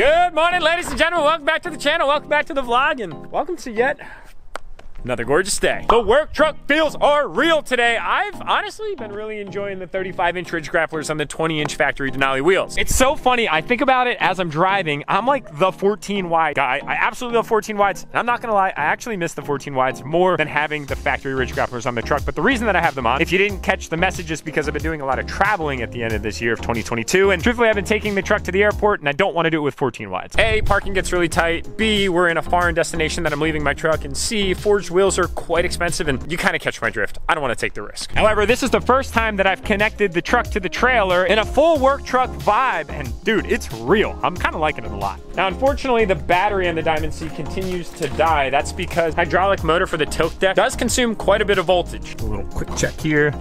Good morning, ladies and gentlemen. Welcome back to the channel. Welcome back to the vlog, and welcome to yet Another gorgeous day. The work truck feels are real today. I've honestly been really enjoying the 35 inch ridge grapplers on the 20 inch factory Denali wheels. It's so funny. I think about it as I'm driving. I'm like the 14 wide guy. I absolutely love 14 wides. I'm not gonna lie, I actually miss the 14 wides more than having the factory ridge grapplers on the truck. But the reason that I have them on, if you didn't catch the message, is because I've been doing a lot of traveling at the end of this year of 2022. And truthfully, I've been taking the truck to the airport and I don't want to do it with 14 wides. A, parking gets really tight. B, we're in a foreign destination that I'm leaving my truck. And C, forged wheels are quite expensive and you kind of catch my drift. I don't want to take the risk. However, this is the first time that I've connected the truck to the trailer in a full work truck vibe. And dude, it's real. I'm kind of liking it a lot. Now, unfortunately, the battery on the Diamond C continues to die. That's because hydraulic motor for the tilt deck does consume quite a bit of voltage. A little quick check here.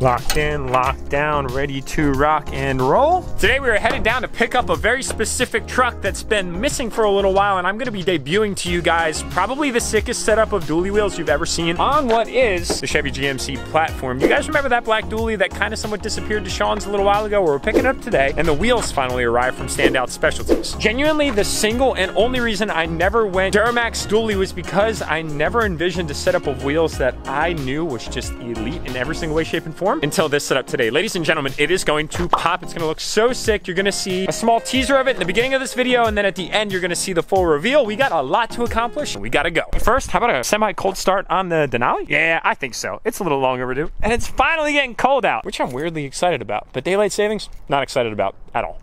Locked in, locked down, ready to rock and roll. Today we are headed down to pick up a very specific truck that's been missing for a little while and I'm gonna be debuting to you guys probably the sickest setup of dually wheels you've ever seen on what is the Chevy GMC platform. You guys remember that black dually that kind of somewhat disappeared to Sean's a little while ago? We're picking up today and the wheels finally arrived from Standout Specialties. Genuinely the single and only reason I never went Duramax dually was because I never envisioned a setup of wheels that I knew was just elite in every single way, shape, and form until this setup today. Ladies and gentlemen, it is going to pop. It's gonna look so sick. You're gonna see a small teaser of it in the beginning of this video, and then at the end, you're gonna see the full reveal. We got a lot to accomplish, we gotta go. First, how about a semi-cold start on the Denali? Yeah, I think so. It's a little long overdue. And it's finally getting cold out, which I'm weirdly excited about. But daylight savings, not excited about at all.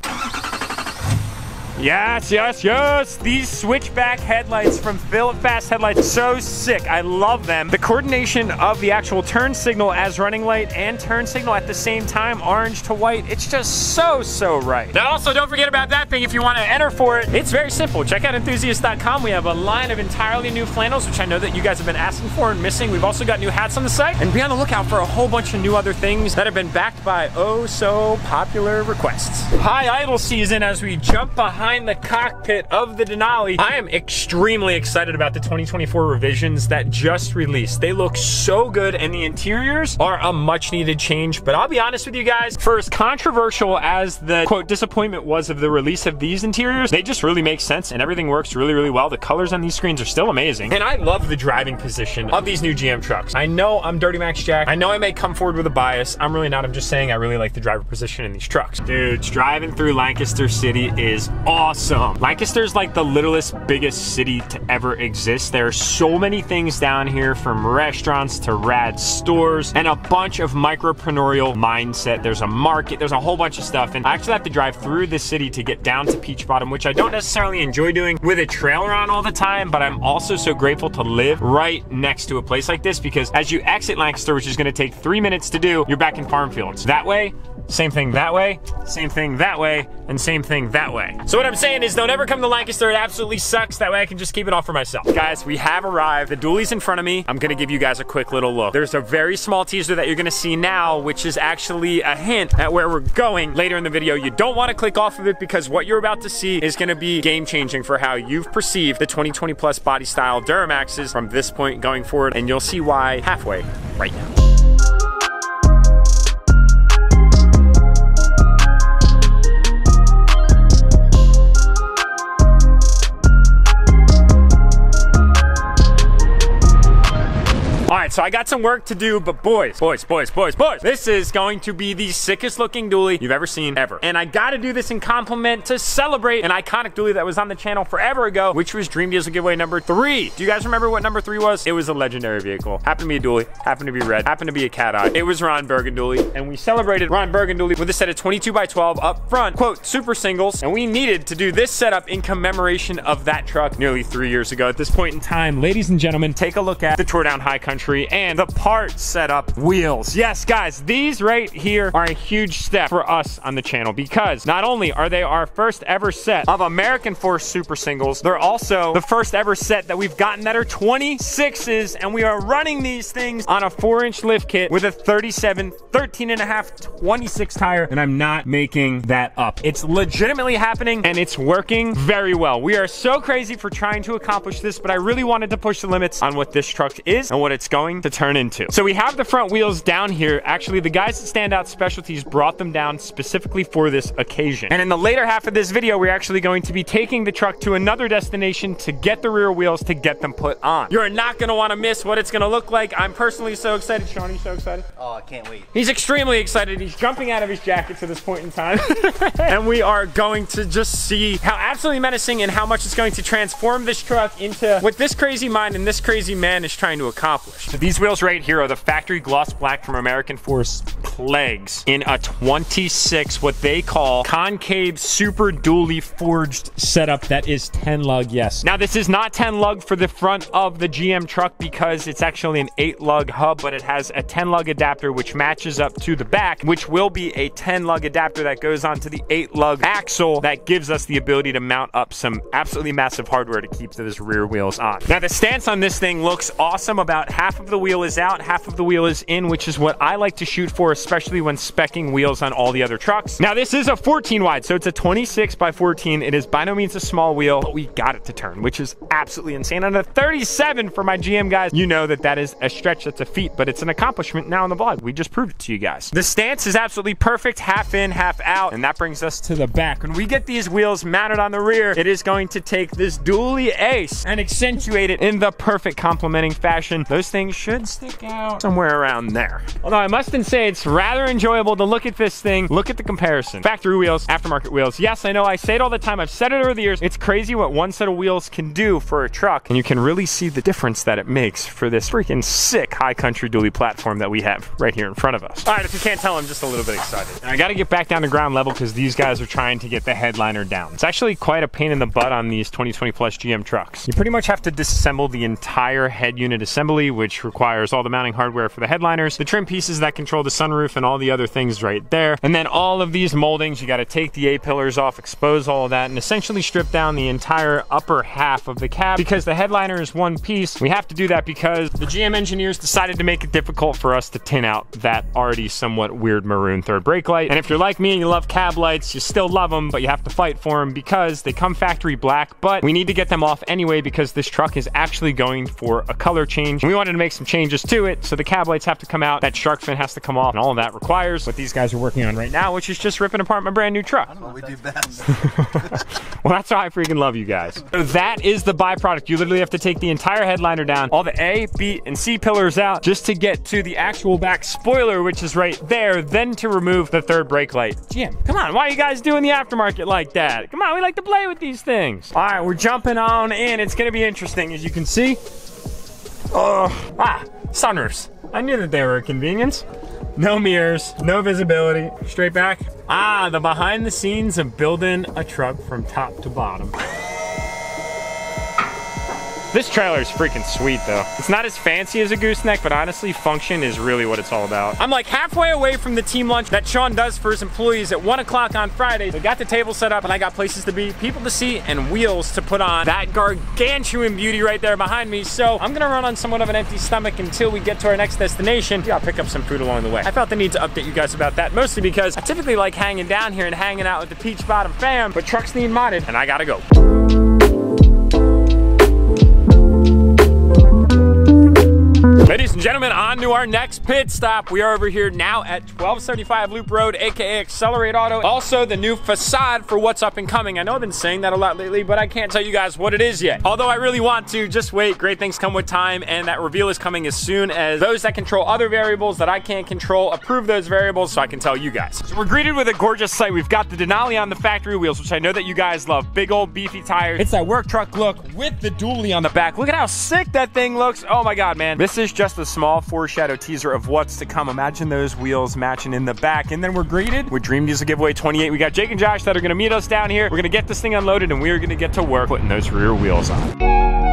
Yes, yes, yes. These switchback headlights from Philip Fast Headlights, so sick. I love them. The coordination of the actual turn signal as running light and turn signal at the same time, orange to white, it's just so, so right. Now also don't forget about that thing if you want to enter for it. It's very simple. Check out enthuzst.com. We have a line of entirely new flannels, which I know that you guys have been asking for and missing. We've also got new hats on the site and be on the lookout for a whole bunch of new other things that have been backed by oh so popular requests. High idle season as we jump behind behind the cockpit of the Denali. I am extremely excited about the 2024 revisions that just released. They look so good and the interiors are a much needed change. But I'll be honest with you guys, for as controversial as the quote disappointment was of the release of these interiors, they just really make sense and everything works really, really well. The colors on these screens are still amazing. And I love the driving position of these new GM trucks. I know I'm Durtymax Jack. I know I may come forward with a bias. I'm really not. I'm just saying I really like the driver position in these trucks. Dudes, driving through Lancaster City is awesome awesome. Lancaster's like the littlest, biggest city to ever exist. There are so many things down here from restaurants to rad stores and a bunch of micropreneurial mindset. There's a market, there's a whole bunch of stuff. And I actually have to drive through the city to get down to Peach Bottom, which I don't necessarily enjoy doing with a trailer on all the time, but I'm also so grateful to live right next to a place like this because as you exit Lancaster, which is gonna take three minutes to do, you're back in farm fields. That way, same thing that way, same thing that way, and same thing that way. So what I'm saying is don't ever come to Lancaster, it absolutely sucks. That way I can just keep it all for myself. Guys, we have arrived. The dually's in front of me. I'm gonna give you guys a quick little look. There's a very small teaser that you're gonna see now, which is actually a hint at where we're going later in the video. You don't wanna click off of it because what you're about to see is gonna be game changing for how you've perceived the 2020 plus body style Duramaxes from this point going forward, and you'll see why halfway right now. So I got some work to do, but boys, boys, boys, boys, boys, this is going to be the sickest looking dually you've ever seen ever. And I gotta do this in compliment to celebrate an iconic dually that was on the channel forever ago, which was Dream Diesel giveaway number three. Do you guys remember what number three was? It was a legendary vehicle. Happened to be a dually, happened to be red, happened to be a cat eye. It was Ron Burgundy dually, and we celebrated Ron Burgundy dually with a set of 22 by 12 up front, quote, super singles, and we needed to do this setup in commemoration of that truck nearly three years ago. At this point in time, ladies and gentlemen, take a look at the Tour Down High Country and the part setup wheels. Yes, guys, these right here are a huge step for us on the channel because not only are they our first ever set of American Force Super Singles, they're also the first ever set that we've gotten that are 26s and we are running these things on a four inch lift kit with a 37, 13 and a half, 26 tire and I'm not making that up. It's legitimately happening and it's working very well. We are so crazy for trying to accomplish this, but I really wanted to push the limits on what this truck is and what it's going going to turn into. So we have the front wheels down here. Actually, the guys at Standout Specialties brought them down specifically for this occasion. And in the later half of this video, we're actually going to be taking the truck to another destination to get the rear wheels to get them put on. You're not gonna wanna miss what it's gonna look like. I'm personally so excited. Sean, are you so excited? Oh, I can't wait. He's extremely excited. He's jumping out of his jacket to this point in time. and we are going to just see how absolutely menacing and how much it's going to transform this truck into what this crazy mind and this crazy man is trying to accomplish. These wheels right here are the factory gloss black from American Force legs in a 26, what they call concave super dually forged setup that is 10 lug, yes. Now this is not 10 lug for the front of the GM truck because it's actually an 8 lug hub, but it has a 10 lug adapter which matches up to the back, which will be a 10 lug adapter that goes onto the 8 lug axle that gives us the ability to mount up some absolutely massive hardware to keep those rear wheels on. Now the stance on this thing looks awesome. About half of the wheel is out, half of the wheel is in, which is what I like to shoot for, especially when specking wheels on all the other trucks. Now this is a 14 wide, so it's a 26 by 14. It is by no means a small wheel, but we got it to turn, which is absolutely insane. On a 37 for my GM guys, you know that that is a stretch, that's a feat, but it's an accomplishment now in the vlog. We just proved it to you guys. The stance is absolutely perfect, half in, half out, and that brings us to the back. When we get these wheels mounted on the rear, it is going to take this dually ace and accentuate it in the perfect complementing fashion. Those things should stick out somewhere around there. Although I must say it's rather enjoyable to look at this thing, look at the comparison. Factory wheels, aftermarket wheels. Yes, I know I say it all the time. I've said it over the years. It's crazy what one set of wheels can do for a truck. And you can really see the difference that it makes for this freaking sick high country dually platform that we have right here in front of us. All right, if you can't tell, I'm just a little bit excited. I gotta get back down to ground level because these guys are trying to get the headliner down. It's actually quite a pain in the butt on these 2020 plus GM trucks. You pretty much have to disassemble the entire head unit assembly, which requires all the mounting hardware for the headliners, the trim pieces that control the sunroof and all the other things right there. And then all of these moldings, you gotta take the A-pillars off, expose all of that, and essentially strip down the entire upper half of the cab because the headliner is one piece. We have to do that because the GM engineers decided to make it difficult for us to tin out that already somewhat weird maroon third brake light. And if you're like me and you love cab lights, you still love them, but you have to fight for them because they come factory black, but we need to get them off anyway because this truck is actually going for a color change. And we wanted to make some changes to it, so the cab lights have to come out, that shark fin has to come off, and all of that requires what these guys are working on right now, which is just ripping apart my brand new truck. What we do best. well, that's why I freaking love you guys. So that is the byproduct. You literally have to take the entire headliner down, all the A, B, and C pillars out just to get to the actual back spoiler, which is right there, then to remove the third brake light. GM, come on, why are you guys doing the aftermarket like that? Come on, we like to play with these things. All right, we're jumping on in. It's gonna be interesting, as you can see. Oh, ah, sunroofs. I knew that they were a convenience. No mirrors, no visibility, straight back. Ah, the behind the scenes of building a truck from top to bottom. This trailer is freaking sweet though. It's not as fancy as a gooseneck, but honestly, function is really what it's all about. I'm like halfway away from the team lunch that Sean does for his employees at one o'clock on Friday. They got the table set up and I got places to be, people to see, and wheels to put on. That gargantuan beauty right there behind me. So I'm gonna run on somewhat of an empty stomach until we get to our next destination. Yeah, I'll pick up some food along the way. I felt the need to update you guys about that, mostly because I typically like hanging down here and hanging out with the Peach Bottom fam, but trucks need modded and I gotta go. Ladies and gentlemen, on to our next pit stop. We are over here now at 1275 Loop Road, AKA Accelerate Auto. Also, the new facade for what's up and coming. I know I've been saying that a lot lately, but I can't tell you guys what it is yet. Although I really want to, just wait. Great things come with time, and that reveal is coming as soon as those that control other variables that I can't control approve those variables so I can tell you guys. So we're greeted with a gorgeous sight. We've got the Denali on the factory wheels, which I know that you guys love. Big old beefy tires. It's that work truck look with the dually on the back. Look at how sick that thing looks. Oh my God, man. This is just a small foreshadow teaser of what's to come. Imagine those wheels matching in the back. And then we're greeted with Dream Diesel Giveaway 28. We got Jake and Josh that are gonna meet us down here. We're gonna get this thing unloaded and we are gonna get to work putting those rear wheels on.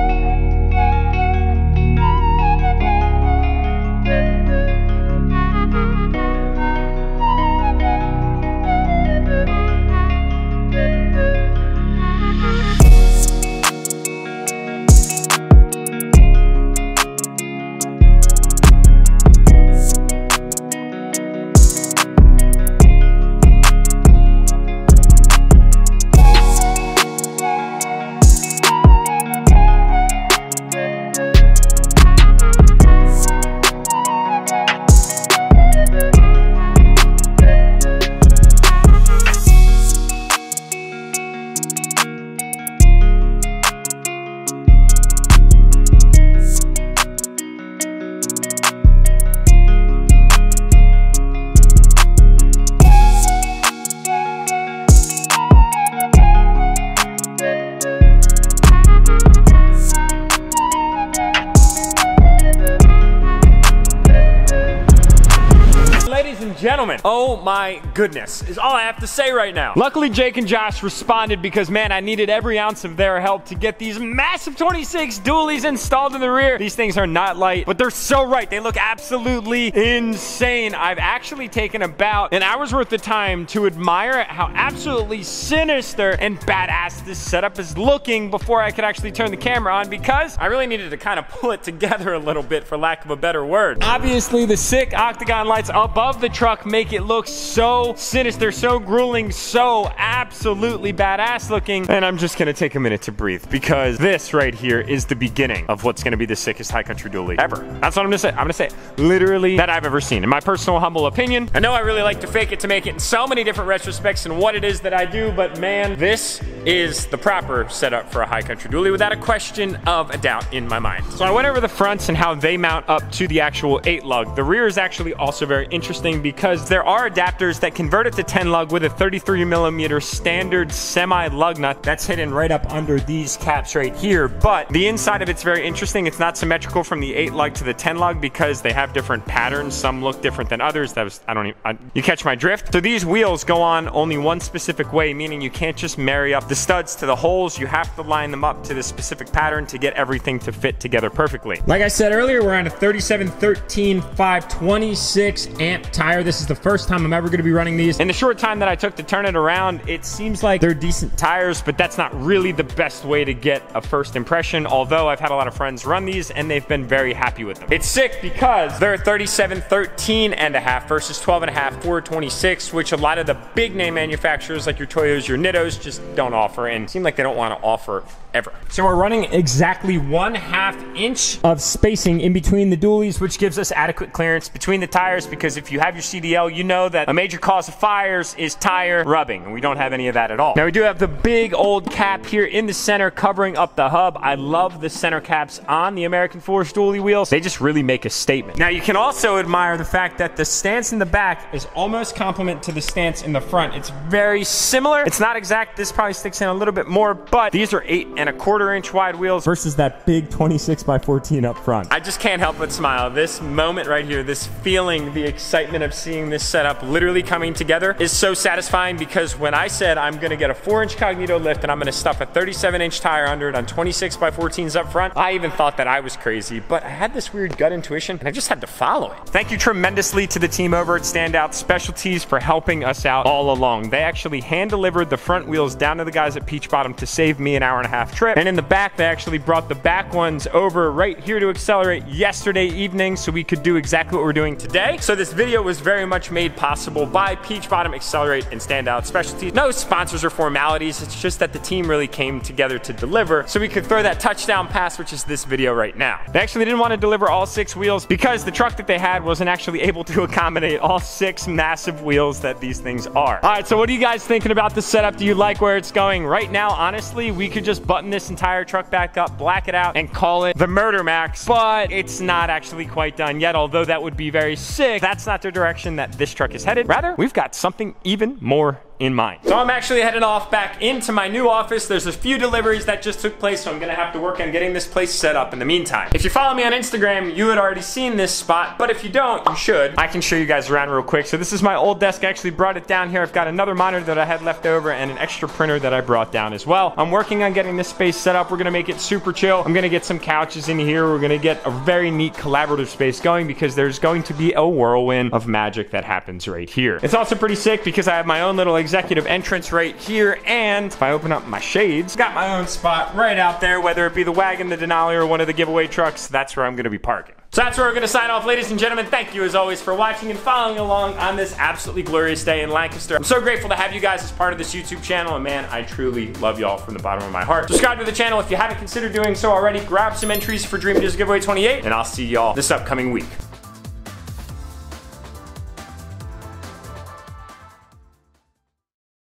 Gentlemen, oh my goodness, is all I have to say right now. Luckily, Jake and Josh responded because, man, I needed every ounce of their help to get these massive 26 dualies installed in the rear. These things are not light, but they're so right. They look absolutely insane. I've actually taken about an hour's worth of time to admire how absolutely sinister and badass this setup is looking before I could actually turn the camera on because I really needed to kind of pull it together a little bit for lack of a better word. Obviously, the sick octagon lights above the truck make it look so sinister, so grueling, so absolutely badass looking. And I'm just gonna take a minute to breathe because this right here is the beginning of what's gonna be the sickest high country dually ever. That's what I'm gonna say. I'm gonna say literally that I've ever seen. In my personal humble opinion, I know I really like to fake it to make it in so many different retrospects and what it is that I do, but man, this is the proper setup for a high country dually without a question of a doubt in my mind. So I went over the fronts and how they mount up to the actual 8 lug. The rear is actually also very interesting because there are adapters that convert it to 10 lug with a 33 millimeter standard semi lug nut that's hidden right up under these caps right here. But the inside of it's very interesting. It's not symmetrical from the 8 lug to the 10 lug because they have different patterns. Some look different than others. That was, I don't even, I, you catch my drift? So these wheels go on only one specific way, meaning you can't just marry up the studs to the holes. You have to line them up to the specific pattern to get everything to fit together perfectly. Like I said earlier, we're on a 3713 526 amp tire. This is the first time I'm ever going to be running these. In the short time that I took to turn it around, it seems like they're decent tires, but that's not really the best way to get a first impression, although I've had a lot of friends run these and they've been very happy with them. It's sick because they're 3713 and a half versus 12 and a half 426, which a lot of the big name manufacturers like your Toyos, your Nittos just don't offer and seem like they don't want to offer ever. So we're running exactly one half inch of spacing in between the dualies, which gives us adequate clearance between the tires because if you have your CDL, you know that a major cause of fires is tire rubbing, we don't have any of that at all. Now we do have the big old cap here in the center covering up the hub. I love the center caps on the American Force dually wheels. They just really make a statement. Now you can also admire the fact that the stance in the back is almost complement to the stance in the front. It's very similar. It's not exact. This probably sticks in a little bit more, but these are eight and a quarter inch wide wheels versus that big 26 by 14 up front. I just can't help but smile. This moment right here, this feeling, the excitement of seeing this setup literally coming together is so satisfying because when I said I'm gonna get a four inch Cognito lift and I'm gonna stuff a 37 inch tire under it on 26 by 14s up front, I even thought that I was crazy, but I had this weird gut intuition and I just had to follow it. Thank you tremendously to the team over at Standout Specialties for helping us out all along. They actually hand delivered the front wheels down to the guys at Peach Bottom to save me an hour and a half trip. And in the back, they actually brought the back ones over right here to accelerate yesterday evening so we could do exactly what we're doing today. So this video was very much made possible by Peach Bottom Accelerate and Standout Specialties. No sponsors or formalities. It's just that the team really came together to deliver so we could throw that touchdown pass, which is this video right now. They actually didn't want to deliver all six wheels because the truck that they had wasn't actually able to accommodate all six massive wheels that these things are. All right, so what are you guys thinking about the setup? Do you like where it's going? Right now, honestly, we could just button this entire truck back up, black it out, and call it the Murder Max, but it's not actually quite done yet, although that would be very sick. That's not the direction that this truck is headed. Rather, we've got something even more in mind. So I'm actually heading off back into my new office. There's a few deliveries that just took place, so I'm gonna have to work on getting this place set up in the meantime. If you follow me on Instagram, you had already seen this spot, but if you don't, you should. I can show you guys around real quick. So this is my old desk. I actually brought it down here. I've got another monitor that I had left over and an extra printer that I brought down as well. I'm working on getting this space set up. We're gonna make it super chill. I'm gonna get some couches in here. We're gonna get a very neat collaborative space going because there's going to be a whirlwind of magic that happens right here. It's also pretty sick because I have my own little executive entrance right here. And if I open up my shades, got my own spot right out there, whether it be the wagon, the Denali, or one of the giveaway trucks, that's where I'm gonna be parking. So that's where we're gonna sign off, ladies and gentlemen. Thank you as always for watching and following along on this absolutely glorious day in Lancaster. I'm so grateful to have you guys as part of this YouTube channel, and man, I truly love y'all from the bottom of my heart. Subscribe to the channel if you haven't considered doing so already. Grab some entries for Dream Just Giveaway 28, and I'll see y'all this upcoming week.